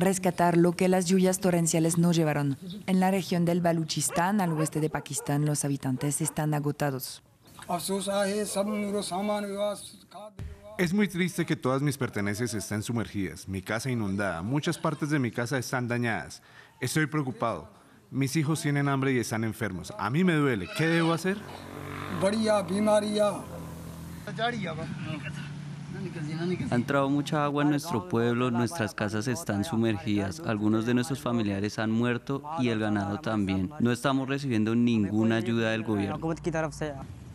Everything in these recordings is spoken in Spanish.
rescatar lo que las lluvias torrenciales no llevaron. En la región del Baluchistán, al oeste de Pakistán, los habitantes están agotados. Es muy triste que todas mis pertenencias estén sumergidas, mi casa inundada, muchas partes de mi casa están dañadas. Estoy preocupado. Mis hijos tienen hambre y están enfermos. A mí me duele. ¿Qué debo hacer? Ha entrado mucha agua en nuestro pueblo, nuestras casas están sumergidas, algunos de nuestros familiares han muerto y el ganado también. No estamos recibiendo ninguna ayuda del gobierno.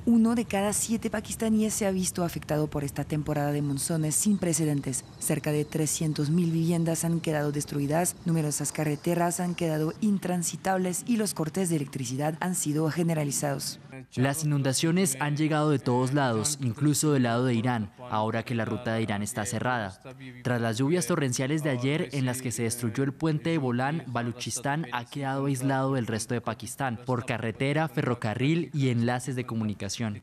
Uno de cada siete pakistaníes se ha visto afectado por esta temporada de monzones sin precedentes. Cerca de 300.000 viviendas han quedado destruidas, numerosas carreteras han quedado intransitables y los cortes de electricidad han sido generalizados. Las inundaciones han llegado de todos lados, incluso del lado de Irán, ahora que la ruta de Irán está cerrada. Tras las lluvias torrenciales de ayer en las que se destruyó el puente de Bolán, Baluchistán ha quedado aislado del resto de Pakistán por carretera, ferrocarril y enlaces de comunicación.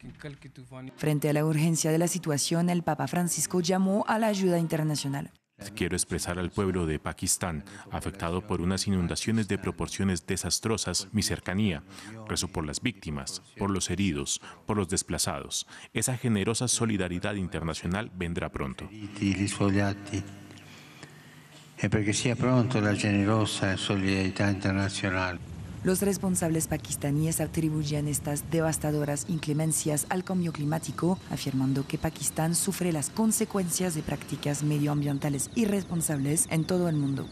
Frente a la urgencia de la situación, el Papa Francisco llamó a la ayuda internacional. Quiero expresar al pueblo de Pakistán, afectado por unas inundaciones de proporciones desastrosas, mi cercanía. Rezo por las víctimas, por los heridos, por los desplazados. Esa generosa solidaridad internacional vendrá pronto. E perché sia pronto la generosa solidarietà internazionale. Los responsables pakistaníes atribuyen estas devastadoras inclemencias al cambio climático, afirmando que Pakistán sufre las consecuencias de prácticas medioambientales irresponsables en todo el mundo.